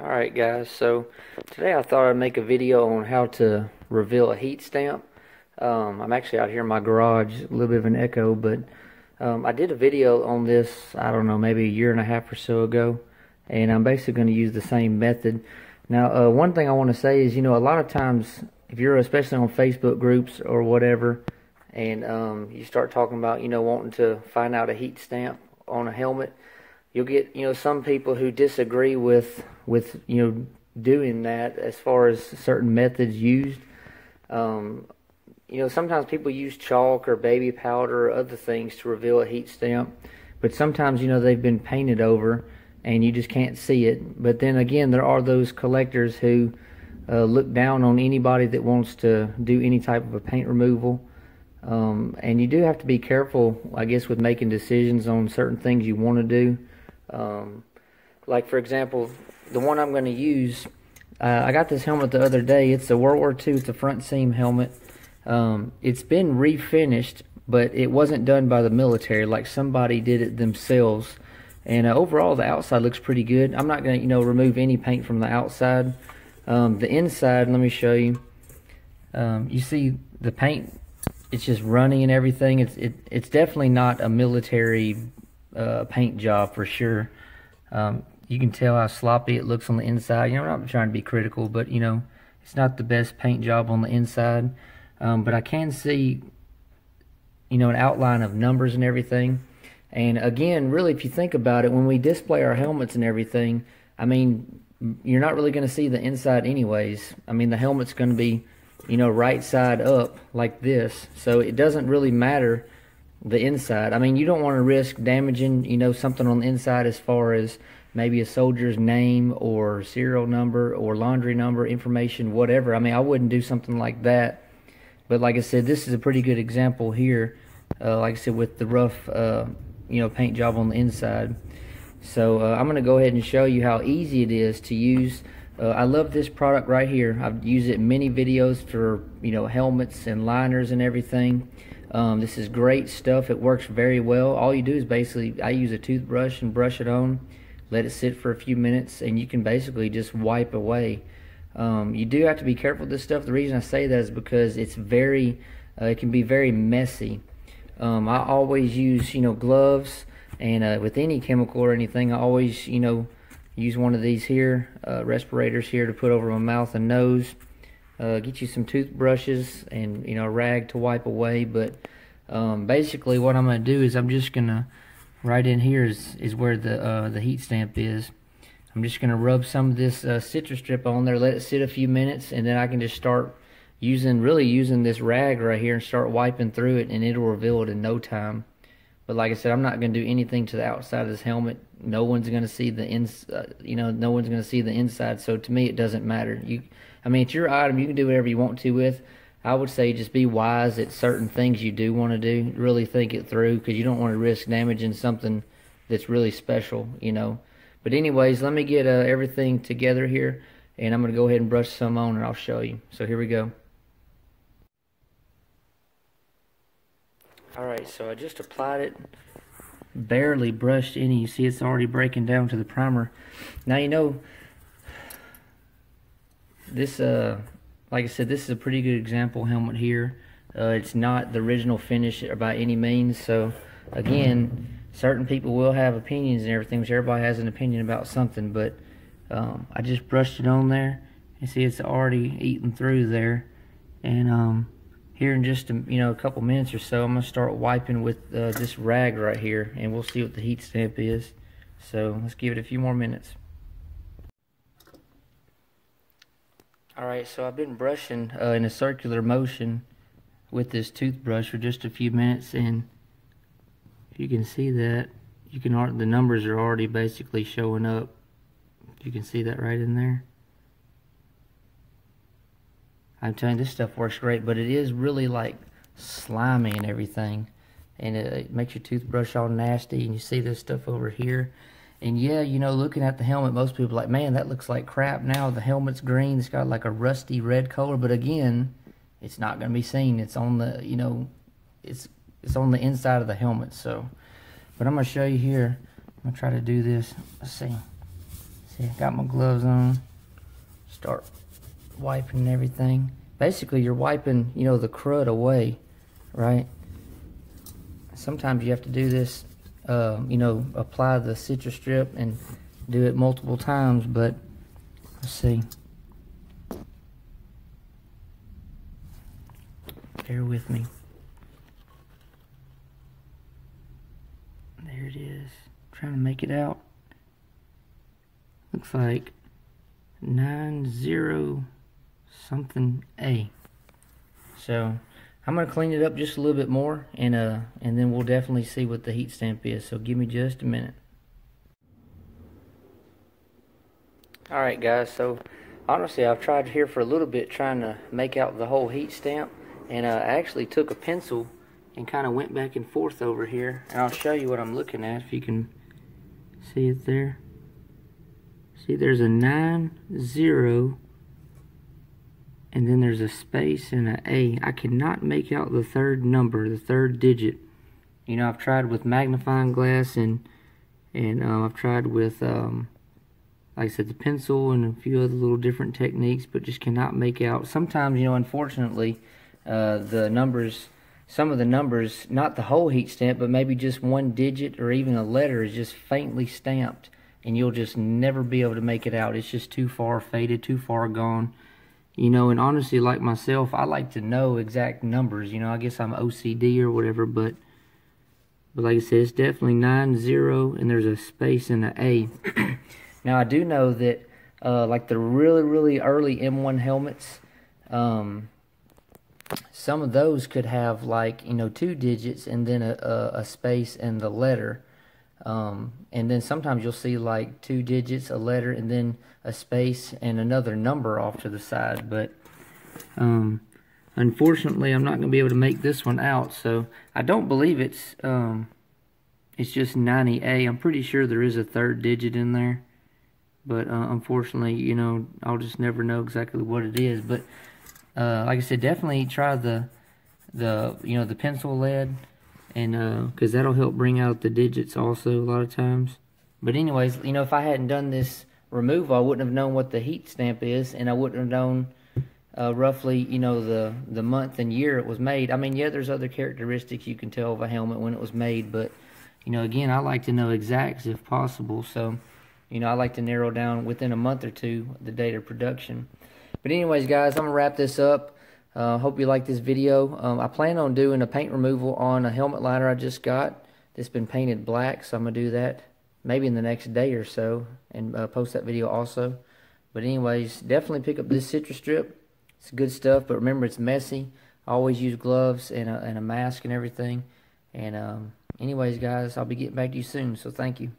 Alright guys, so today I thought I'd make a video on how to reveal a heat stamp. Um, I'm actually out here in my garage, a little bit of an echo, but um, I did a video on this, I don't know, maybe a year and a half or so ago, and I'm basically going to use the same method. Now, uh, one thing I want to say is, you know, a lot of times, if you're especially on Facebook groups or whatever, and um, you start talking about, you know, wanting to find out a heat stamp on a helmet, you'll get you know some people who disagree with with you know doing that as far as certain methods used. Um, you know, sometimes people use chalk or baby powder or other things to reveal a heat stamp, but sometimes you know they've been painted over and you just can't see it. But then again, there are those collectors who uh, look down on anybody that wants to do any type of a paint removal. Um, and you do have to be careful, I guess, with making decisions on certain things you want to do. Um, like for example, the one I'm going to use, uh, I got this helmet the other day. It's a World War II. It's a front seam helmet. Um, it's been refinished, but it wasn't done by the military. Like somebody did it themselves. And uh, overall, the outside looks pretty good. I'm not going to, you know, remove any paint from the outside. Um, the inside, let me show you. Um, you see the paint, it's just running and everything. It's it, it's definitely not a military uh, paint job for sure. Um, you can tell how sloppy it looks on the inside. You know, I'm not trying to be critical, but you know, it's not the best paint job on the inside. Um, but I can see, you know, an outline of numbers and everything. And again, really, if you think about it, when we display our helmets and everything, I mean, you're not really going to see the inside anyways. I mean, the helmet's going to be, you know, right side up like this. So it doesn't really matter the inside. I mean, you don't want to risk damaging, you know, something on the inside as far as maybe a soldier's name or serial number or laundry number information, whatever. I mean, I wouldn't do something like that. But like I said, this is a pretty good example here. Uh, like I said, with the rough, uh, you know, paint job on the inside. So uh, I'm going to go ahead and show you how easy it is to use. Uh, I love this product right here. I've used it in many videos for, you know, helmets and liners and everything. Um, this is great stuff. It works very well. All you do is basically, I use a toothbrush and brush it on, let it sit for a few minutes, and you can basically just wipe away. Um, you do have to be careful with this stuff. The reason I say that is because it's very, uh, it can be very messy. Um, I always use, you know, gloves, and uh, with any chemical or anything, I always, you know, use one of these here, uh, respirators here to put over my mouth and nose uh, get you some toothbrushes and you know a rag to wipe away but um, basically what I'm gonna do is I'm just gonna right in here is, is where the uh, the heat stamp is. I'm just gonna rub some of this uh, Citristrip on there let it sit a few minutes and then I can just start using really using this rag right here and start wiping through it and it'll reveal it in no time. But like I said I'm not gonna do anything to the outside of this helmet. No one's gonna see the ins uh, you know no one's gonna see the inside so to me it doesn't matter. You I mean, it's your item. You can do whatever you want to with. I would say just be wise at certain things you do want to do. Really think it through because you don't want to risk damaging something that's really special, you know. But anyways, let me get uh, everything together here, and I'm going to go ahead and brush some on, and I'll show you. So here we go. Alright, so I just applied it, barely brushed any. You see it's already breaking down to the primer. Now, you know, this uh like I said this is a pretty good example helmet here. Uh, it's not the original finish by any means. So again certain people will have opinions and everything which everybody has an opinion about something but um, I just brushed it on there and see it's already eaten through there. And um, here in just a, you know a couple minutes or so I'm gonna start wiping with uh, this rag right here and we'll see what the heat stamp is. So let's give it a few more minutes Alright, so I've been brushing uh, in a circular motion with this toothbrush for just a few minutes and if you can see that, you can the numbers are already basically showing up. You can see that right in there. I'm telling you, this stuff works great, but it is really like slimy and everything. And it, it makes your toothbrush all nasty, and you see this stuff over here. And yeah, you know, looking at the helmet, most people like, man, that looks like crap now. The helmet's green. It's got like a rusty red color. But again, it's not going to be seen. It's on the, you know, it's it's on the inside of the helmet. So, but I'm going to show you here. I'm going to try to do this. Let's see. See, I got my gloves on. Start wiping everything. Basically, you're wiping, you know, the crud away, right? Sometimes you have to do this, uh, you know, apply the Citristrip and do it multiple times, but let's see. Bear with me. There it is. trying to make it out. Looks like 90 something A. So I'm gonna clean it up just a little bit more and uh and then we'll definitely see what the heat stamp is. So give me just a minute. Alright guys, so honestly I've tried here for a little bit trying to make out the whole heat stamp and uh, I actually took a pencil and kind of went back and forth over here and I'll show you what I'm looking at if you can see it there see there's a 9 0 and then there's a space and an A I cannot make out the third number the third digit you know I've tried with magnifying glass and and uh, I've tried with um, like I said the pencil and a few other little different techniques but just cannot make out sometimes you know unfortunately uh, the numbers some of the numbers, not the whole heat stamp, but maybe just one digit or even a letter is just faintly stamped and you'll just never be able to make it out. It's just too far faded, too far gone. You know, and honestly, like myself, I like to know exact numbers. You know, I guess I'm OCD or whatever, but but like I said, it's definitely 9-0 and there's a space in the A. now, I do know that uh, like the really, really early M1 helmets, um, some of those could have like you know two digits and then a, a, a space and the letter um, and then sometimes you'll see like two digits a letter and then a space and another number off to the side. But um, unfortunately I'm not going to be able to make this one out. So I don't believe it's um, it's just 90A I'm pretty sure there is a third digit in there. But uh, unfortunately you know I'll just never know exactly what it is. But uh, like I said, definitely try the the you know the pencil lead, and because uh, that'll help bring out the digits also a lot of times. But anyways, you know if I hadn't done this removal, I wouldn't have known what the heat stamp is, and I wouldn't have known uh, roughly you know the the month and year it was made. I mean, yeah, there's other characteristics you can tell of a helmet when it was made, but you know again, I like to know exacts if possible. So you know I like to narrow down within a month or two the date of production. But anyways, guys, I'm to wrap this up. Uh, hope you like this video. Um, I plan on doing a paint removal on a helmet liner I just got. It's been painted black, so I'm going to do that maybe in the next day or so and uh, post that video also. But anyways, definitely pick up this Citristrip. It's good stuff, but remember it's messy. Always use gloves and a, and a mask and everything. And um, anyways, guys, I'll be getting back to you soon, so thank you.